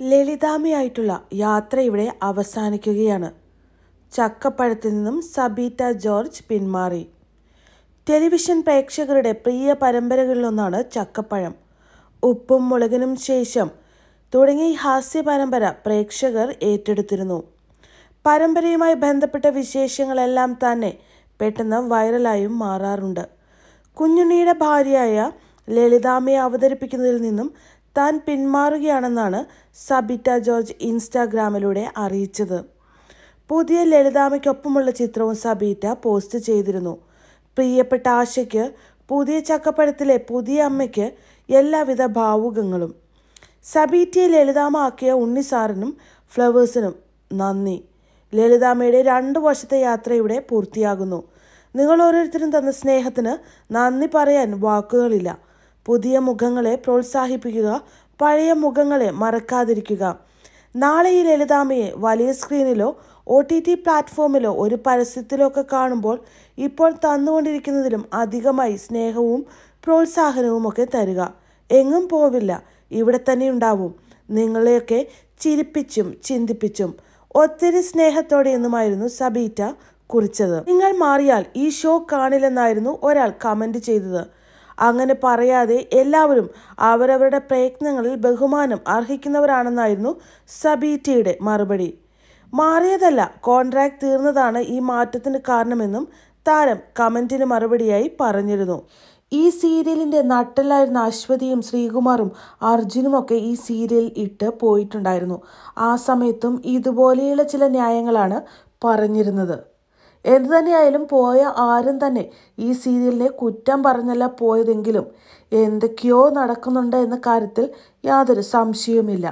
ലളിതാമ്മയായിട്ടുള്ള യാത്ര ഇവിടെ അവസാനിക്കുകയാണ്. ചക്കപ്പഴത്തിൽ നിന്നും സബീറ്റ ജോർജ് പിന്മാറി. ടെലിവിഷൻ പ്രേക്ഷകരുടെ പ്രിയ പരമ്പരകളിലൊന്നാണ് ചക്കപ്പഴം. ഉപ്പും മുളകിനും ശേഷം തുടങ്ങി ഹാസ്യ പരമ്പര പ്രേക്ഷകർ ഏറ്റെടുത്തിരുന്നു. പരമ്പരയുമായി ബന്ധപ്പെട്ട വിശേഷങ്ങളെല്ലാം തന്നെ പെട്ടെന്ന് വൈറലായും മാറാറുണ്ട്. കുഞ്ഞുണ്ണിയുടെ ഭാര്യയായ ലളിതാമ്മയെ അവതരിപ്പിക്കുന്നതിൽ നിന്നും താൻ പിന്മാറുകയാണെന്നാണ് സബിറ്റ ജോർജ് ഇൻസ്റ്റാഗ്രാമിലൂടെ അറിയിച്ചത്. പുതിയ ലളിതാമയ്ക്കൊപ്പമുള്ള ചിത്രവും സബീറ്റ പോസ്റ്റ് ചെയ്തിരുന്നു. പ്രിയപ്പെട്ട ആശയ്ക്ക് പുതിയ ചക്കപ്പഴത്തിലെ പുതിയ അമ്മയ്ക്ക് എല്ലാവിധ ഭാവുകങ്ങളും. സബീറ്റയെ ലളിതാമാക്കിയ ഉണ്ണിസാറിനും ഫ്ലവേഴ്സിനും നന്ദി. ലളിതാമ്മയുടെ രണ്ട് വർഷത്തെ യാത്ര ഇവിടെ പൂർത്തിയാകുന്നു. നിങ്ങൾ ഓരോരുത്തരും തന്ന സ്നേഹത്തിന് നന്ദി പറയാൻ വാക്കുകളില്ല. പുതിയ മുഖങ്ങളെ പ്രോത്സാഹിപ്പിക്കുക പഴയ മുഖങ്ങളെ മറക്കാതിരിക്കുക. നാളെ ഈ ലളിതാമയെ വലിയ സ്ക്രീനിലോ ഒ ടി ടി പ്ലാറ്റ്ഫോമിലോ ഒരു പരസ്യത്തിലോ ഒക്കെ കാണുമ്പോൾ ഇപ്പോൾ തന്നുകൊണ്ടിരിക്കുന്നതിലും അധികമായി സ്നേഹവും പ്രോത്സാഹനവും ഒക്കെ തരിക. എങ്ങും പോവില്ല ഇവിടെ തന്നെ ഉണ്ടാവും. നിങ്ങളെയൊക്കെ ചിരിപ്പിച്ചും ചിന്തിപ്പിച്ചും ഒത്തിരി സ്നേഹത്തോടെ എന്നുമായിരുന്നു സബീറ്റ കുറിച്ചത്. നിങ്ങൾ മാറിയാൽ ഈ ഷോ കാണില്ലെന്നായിരുന്നു ഒരാൾ കമന്റ് ചെയ്തത്. അങ്ങനെ പറയാതെ എല്ലാവരും അവരവരുടെ പ്രയത്നങ്ങളിൽ ബഹുമാനം അർഹിക്കുന്നവരാണെന്നായിരുന്നു സബീറ്റയുടെ മറുപടി. മാറിയതല്ല കോൺട്രാക്ട് തീർന്നതാണ് ഈ മാറ്റത്തിന് കാരണമെന്നും താരം കമന്റിന് മറുപടിയായി പറഞ്ഞിരുന്നു. ഈ സീരിയലിന്റെ നട്ടലായിരുന്ന അശ്വതിയും ശ്രീകുമാറും അർജുനുമൊക്കെ ഈ സീരിയൽ ഇട്ട് പോയിട്ടുണ്ടായിരുന്നു. ആ സമയത്തും ഇതുപോലെയുള്ള ചില ന്യായങ്ങളാണ് പറഞ്ഞിരുന്നത്. എന്തു തന്നെയായാലും പോയ ആരും തന്നെ ഈ സീരിയലിനെ കുറ്റം പറഞ്ഞല്ല പോയതെങ്കിലും എന്തൊക്കെയോ നടക്കുന്നുണ്ട് എന്ന കാര്യത്തിൽ യാതൊരു സംശയവുമില്ല.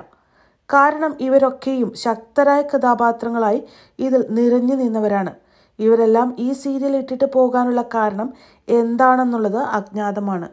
കാരണം ഇവരൊക്കെയും ശക്തരായ കഥാപാത്രങ്ങളായി ഇതിൽ നിറഞ്ഞു നിന്നവരാണ്. ഇവരെല്ലാം ഈ സീരിയൽ ഇട്ടിട്ട് പോകാനുള്ള കാരണം എന്താണെന്നുള്ളത് അജ്ഞാതമാണ്.